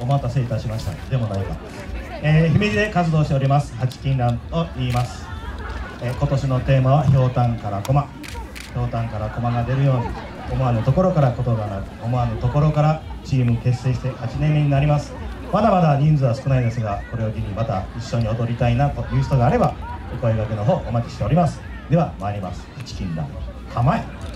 お待たせいたしました。でもないか、えー、姫路で活動しております。八金蘭と言います、えー、今年のテーマはひょうたんから駒ひょうたんから駒が出るように思わぬところから言葉なく思わぬところからチーム結成して8年目になります。まだまだ人数は少ないですがこれを機にまた一緒に踊りたいなという人があればお声掛けの方お待ちしております。では参ります。八金蘭構え。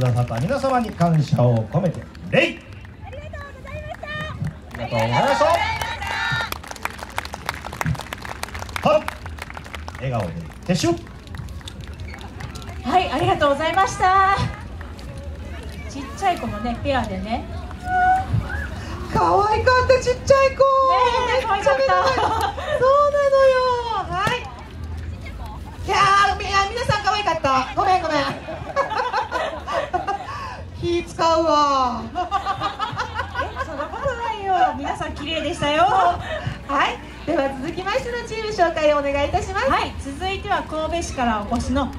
くださった皆様に感謝を込めて礼。ありがとうございましたありがとうございましたは笑顔で撤収はいありがとうございました。ゃい子もねペアでね。可愛かったちっちゃい子、ね可愛かったそうなのよはいいやーみや皆さん可愛かったごめんごめん気使うわえそんなことないよ皆さん綺麗でしたよはい。では続きましてのチーム紹介をお願いいたします。はい。続いては神戸市からお越しの